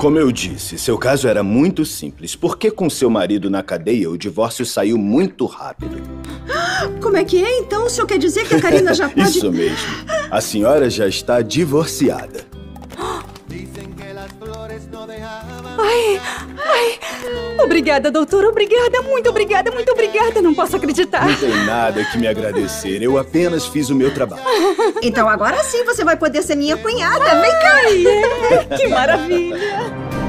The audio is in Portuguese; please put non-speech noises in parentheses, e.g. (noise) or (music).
Como eu disse, seu caso era muito simples. Por que com seu marido na cadeia o divórcio saiu muito rápido? Como é que é, então? O senhor quer dizer que a Karina já (laughs) pode... Isso mesmo. A senhora já está divorciada. Ai, ai. Obrigada, doutor. Obrigada, muito obrigada, muito obrigada. Não posso acreditar. Não tem nada que me agradecer. Eu apenas fiz o meu trabalho. (laughs) Então agora sim você vai poder ser minha cunhada. Vem cá. Ai, é. Que maravilha.